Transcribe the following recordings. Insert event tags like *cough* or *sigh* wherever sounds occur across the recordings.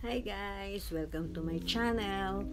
Hi guys! Welcome to my channel.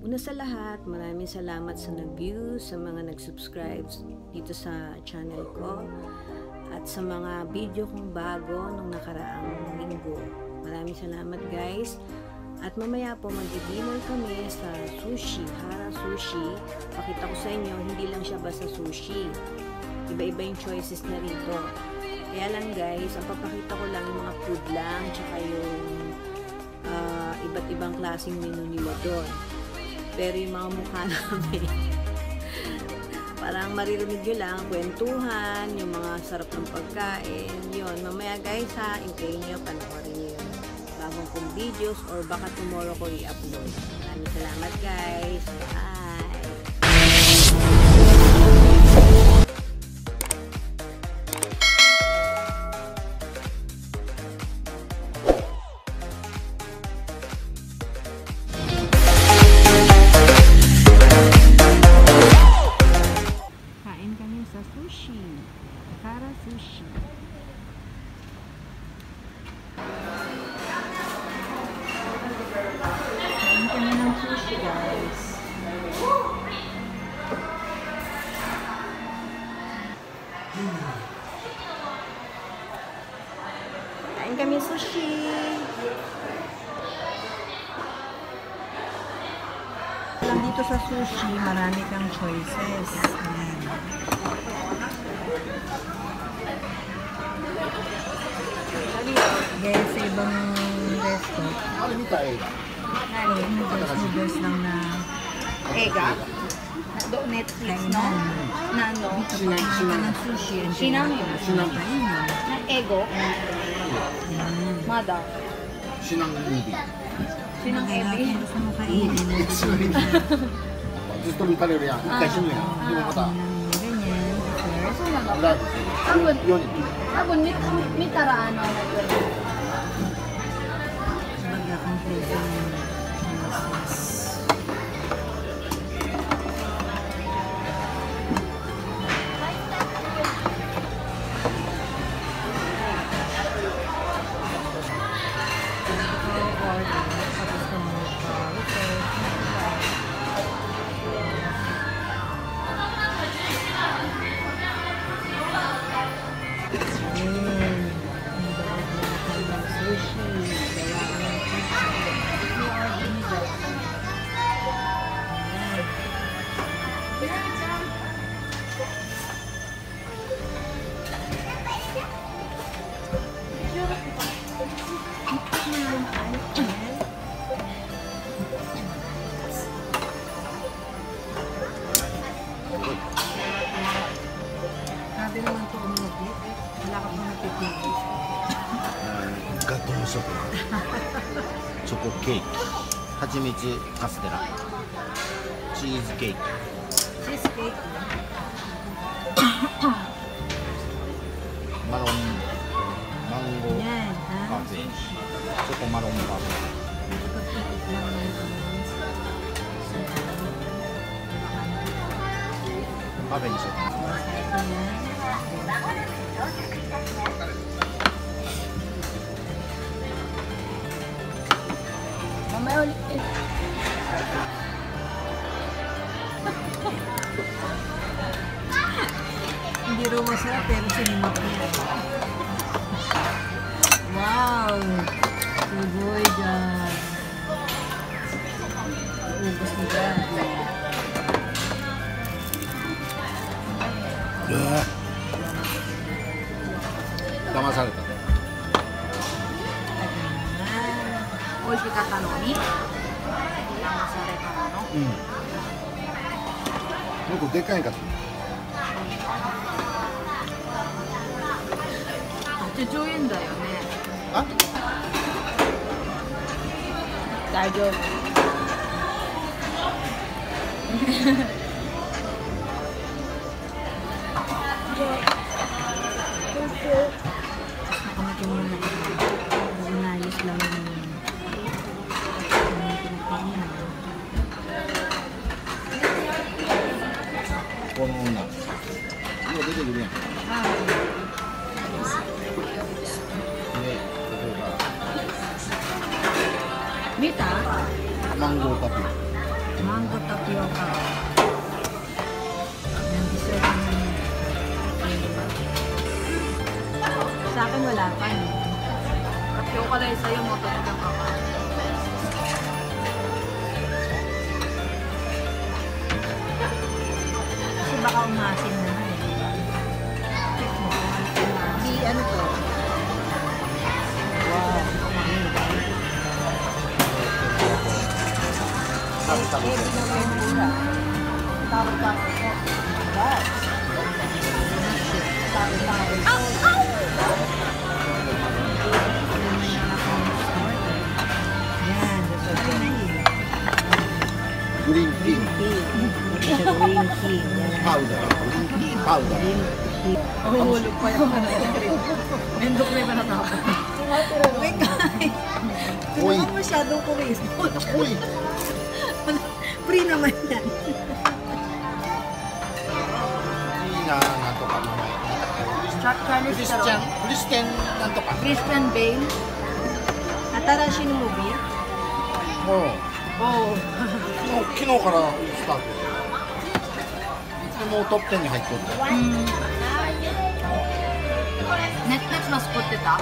Una sa lahat, maraming salamat sa nag-view, sa mga nag-subscribe dito sa channel ko, at sa mga video kong bago nung nakaraang linggo. Maraming salamat guys. At mamaya po mag-dinner kami sa sushi, Hara Sushi. Pakita ko sa inyo, hindi lang siya basta sushi. Iba-iba yung choices na rito. Kaya lang guys, ang papakita ko lang yung mga food lang, tsaka yung iba't ibang klaseng menu nila doon. Pero yung mga mukha *laughs* namin, parang maririnig nyo lang, kwentuhan, yung mga sarap ng pagkain, yun. Mamaya guys ha, intayin nyo, panoorin nyo yung bagong kong videos or baka tomorrow ko i-upload. Maraming salamat guys. Bye! dito sa sushi, marami kang choices. Ayan. Gaya sa ibang resto. Ayun, noodles, noodles lang na Ega. Do Netflix, no? Na ano? Nakita ng sushi. Shinami. Shinami. Na ego. Mada. Shinami ng ebe. *laughs* Gusto mo kainin. Sorry. Gusto mo kanin yan. Ah, Kasi mo yan. Ah, Hindi mo mata. Ganyan. Sure. Saan lang? Abon. Yun. Abon, may, na yun. Baga kang pwede Thank you. Grabe naman ito umulog. Wala ka pang napitigil. ガトーショコラ。チョコケーキ。蜂蜜カステラ。チーズケ Avenger. Mamãe, olha. Virou uma cerapeira, se anima. Uau! Que doida! 騙された。美味しかったのに。騙されたの。うん。もっとでかいかと。80円だよね。あ？大丈夫。Mita? Mango tapioca. Mango tapioca. Sa akin wala pa. Eh. At yung kalay sa'yo mo, talagang kakain. Kasi baka umasin na. Eh, Check mo. Di ano, ano to? Wow. Tabi-tabi. Tabi-tabi. Tabi-tabi. Tabi-tabi. Green tea. Mahuhulog pa yung ano, Mendok na yung panatapos. Wait, guys. Uy. Hindi mo masyadong kuris. おい Free naman yan. いいななんとか名前 Chinese クリスチャンクリステンなんとか Christian Bale. Atarashi no movie? もう Oh. 昨日昨日からスタートで もトップ10に入ってる。ネットスマス食ってた？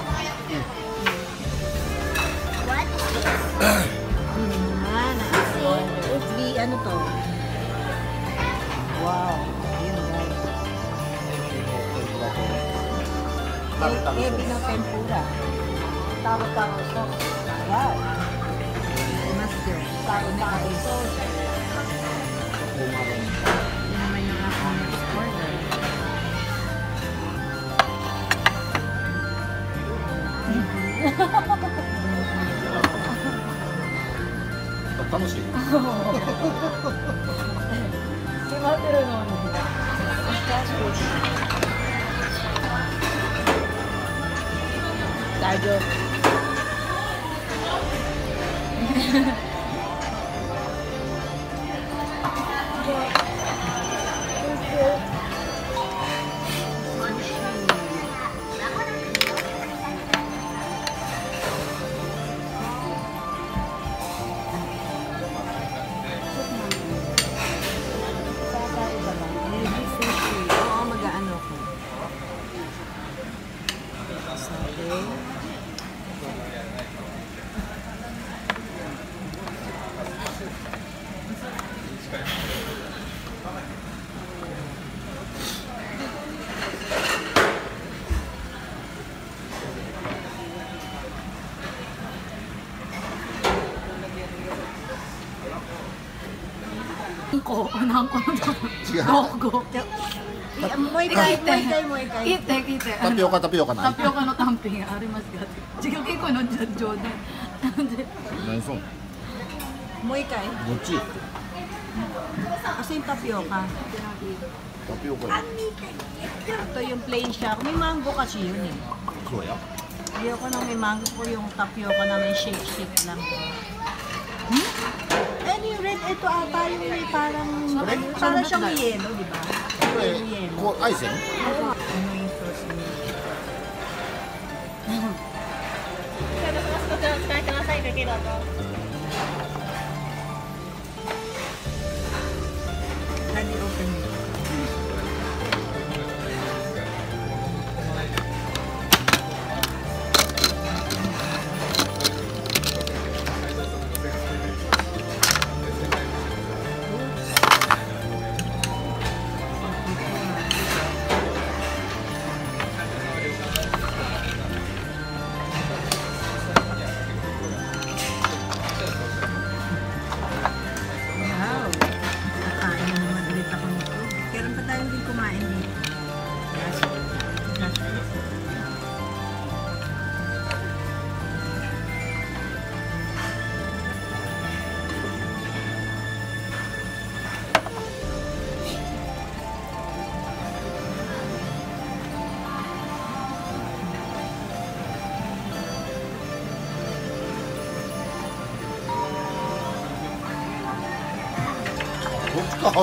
エビの天ぷら。何個の違う。五いやもう一回もう一回もう一回。いっていって。タピオカタピオカなタい。ピオカの単品ありますけど。違う結構の冗談。なんで何そう。どもう一回。っち。Kasi yung tapioca. タピオカや。Ito yung plain siya. May mango kasi yun eh. そうや。Ayoko na may mango po yung tapioca na may shake-shake lang. Red, ito ata yung may parang, Red? parang siyang yelo, di ba? Red, well, I think. Ano yung sauce niya? Kaya mas mas magandang start na sa'yo, kaya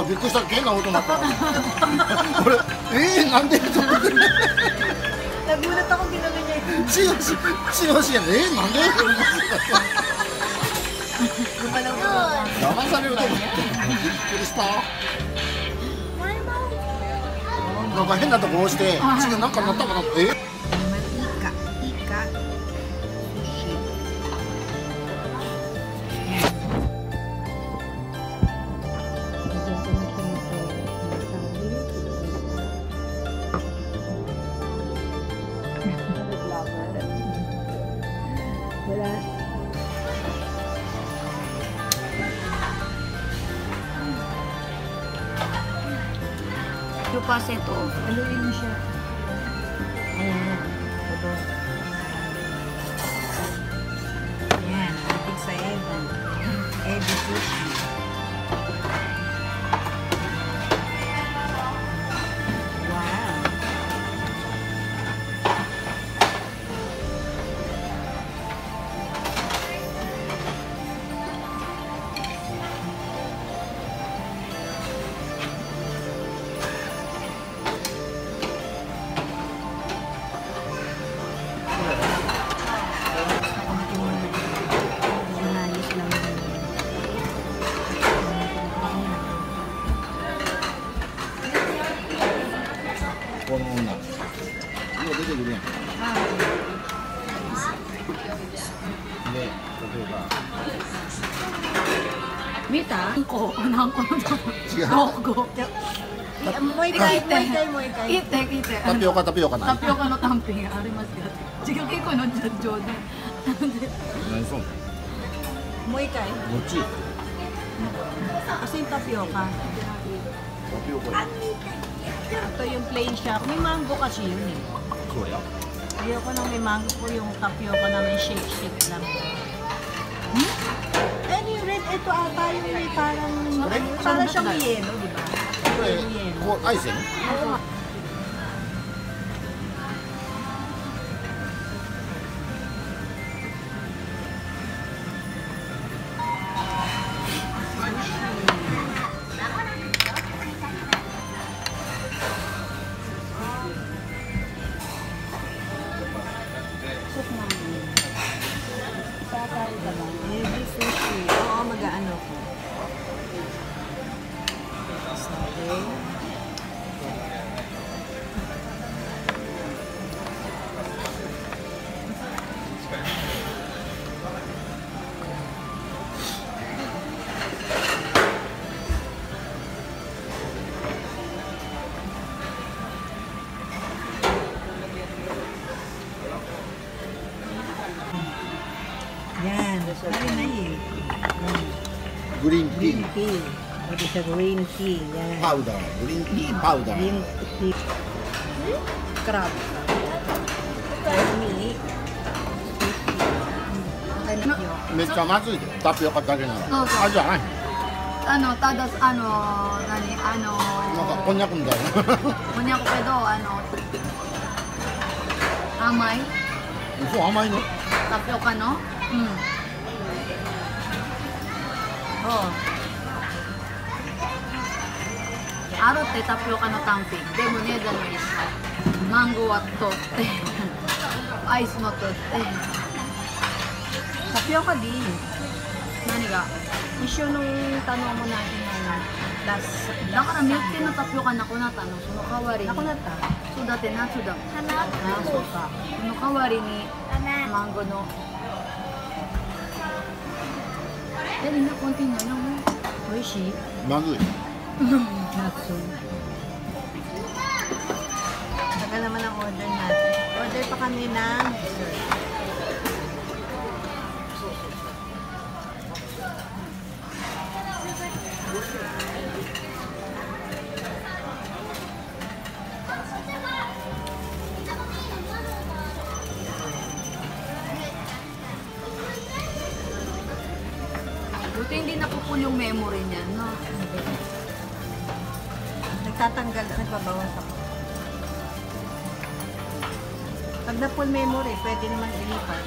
びっくりした。剣が音になった。これえー、なんでと、え、なんで。騙されると、なんか変なとこ押して、次なんかなったかな？って。えー？2% off. Haluin mo siya. ピオカタピオカないタピオカの単品ありますよ。違う、結構の冗談。何そん Mo ikay. どっち Kasi yung tapioca. タピオカ Ito yung plain siya. May mango kasi yun eh. そうや Ayoko nang may mango po yung tapioca na may shake-shake lang. Hmm? Eh, yung red, ito ata yung may parang, Red? parang siyang yelo, di ba? これ Yelo. こうアイスやね Oo Soup namin. Tatay ka ba? Heavy sushi. Oo, mag-ano ko. Sabi. tea. What is a green tea? Yan. パウダーグリーンティーパウダー Green tea. Crab. Mini. Ano? めっちゃまずいでタピオカだけならそうそうあじゃない Ano, tadas, ano, nani, ano, なんかこんにゃくみたいな kunya ko pedo, ano, amay, そう甘いの あるってタピオカの単品でもねだの一緒マンゴーは取ってアイスも取ってタピオカでいい何が一緒の頼もないだだからミルクのタピオカなくなったのその代わりになくなったそうだって夏だ花あそうかその代わりにマンゴーのえみんなコンティニュー飲む美味しいまずい Natsu. Saka naman ang order natin. Order pa kami ng dessert. Buti hindi napupul yung memory niya, no? Nagtatanggal, nagbabawas ako. Pag na full memory, pwede naman ilipat.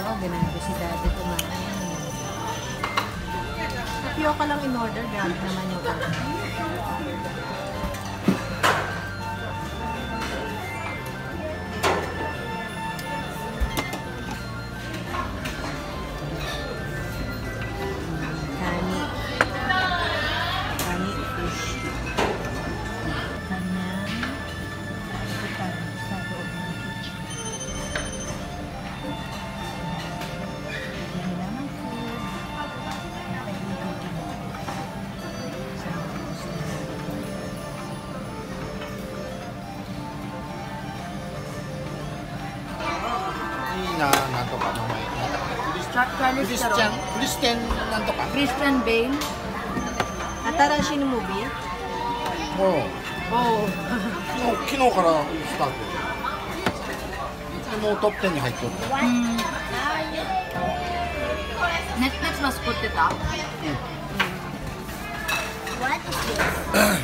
Oo, ganun ko si daddy kumain. Tapioca lang in order, grabe naman yung ano. か名前なんだクリスチャチャーリクリスチャンクリステンなんとか？クリスチャン・ベイル Atarashi no movie? もうおお昨日昨日からスタート。でもうトップ10に入っとる。うん。ネットフリックスは作ってた What is this? Ah,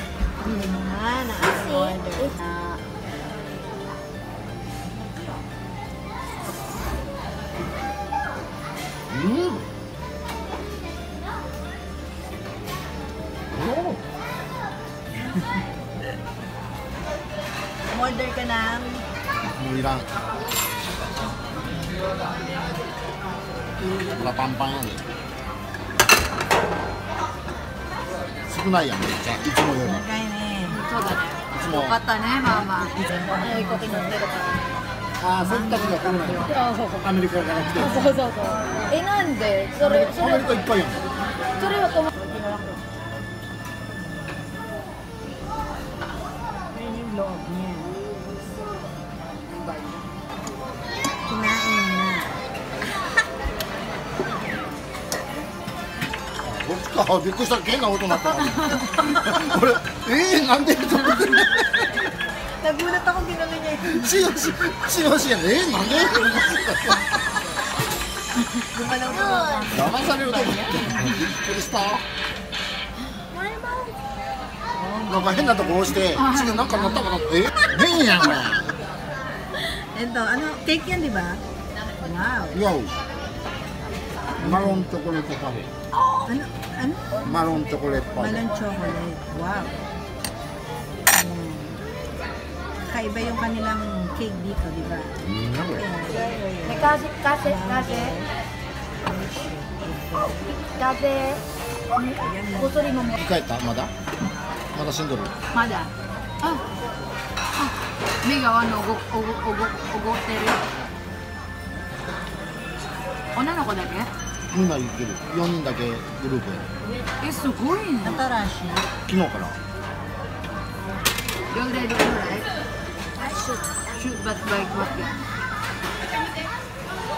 もういらんほらパンパンね少ないやんめっちゃいつもより、ね、そうだねいつもよかったねまあまあいいことになってるからあ洗濯が来ないアメリカから来てそうそうそうえなんでそれそれアメリカいっぱいやんそれはとも Yan yung loob niya. Kinain na. こっちかびっくりした変な音なった俺えー、なんで？Nagulat ako ginano niya ito. Sino, sino siya eh, rin? Mami? Gumalaw ko ba? Tama sa rin ito. Krista. Oh, Nabahin na tapos eh. Sige na, kanata ka na. Eh, ganyan na. Ito, ano, cake yan, di ba? Wow. Wow. Maroon chocolate pa. Ano? Ano? Maroon chocolate pa. Maroon chocolate. Wow. kakaiba yung kanilang cake dito, di ba? Mm. May kasi, kasi, kasi. Kasi, kusuri mo mo. Ikaw ito, mada? Mada sindoro? Mada. Ah. Ah. May gawa no, ogok, ogok, ogok, ogok, teru. 女の子だけみんな行ける4人だけグループえすごいね新しい昨日からどれぐらいどれぐらい両手両手 Shoot but by what yan?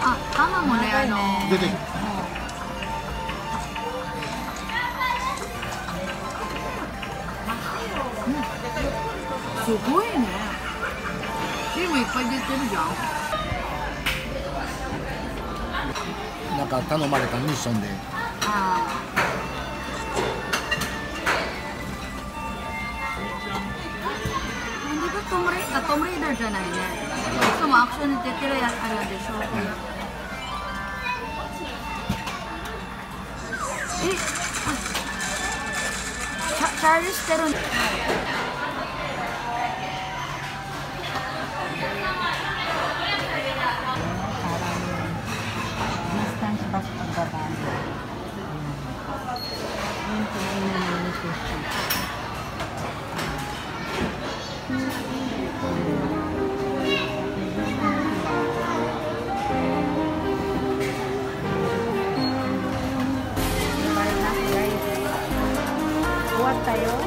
Ah, tama mo na ano. 出てるすごいね。チームいっぱい出てるじゃん。なんか頼まれたミッションであ Hindi たトムリーダーじゃないねいつもアクションに出てるやあれでしょ、うん、えあチャージしてるんだ Thank you. 좋아요.